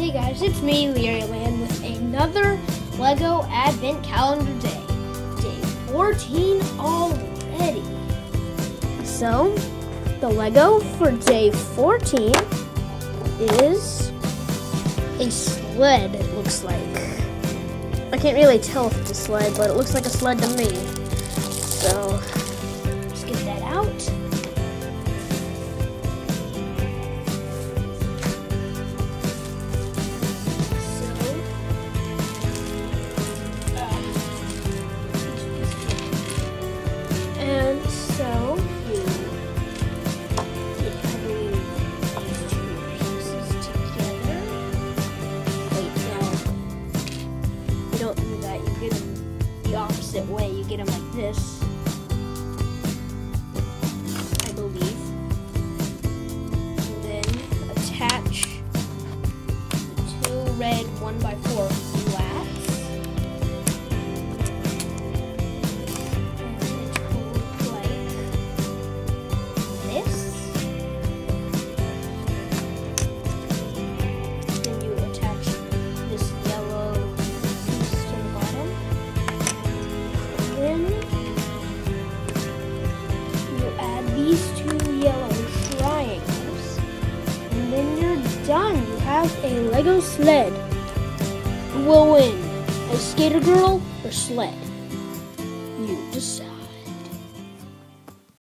Hey guys, it's me, Leary Land, with another LEGO Advent Calendar Day. Day 14 already. So, the LEGO for day 14 is a sled, it looks like. I can't really tell if it's a sled, but it looks like a sled to me. So, You get them the opposite way. You get them like this. A Lego sled. Will win? A skater girl or sled? You decide.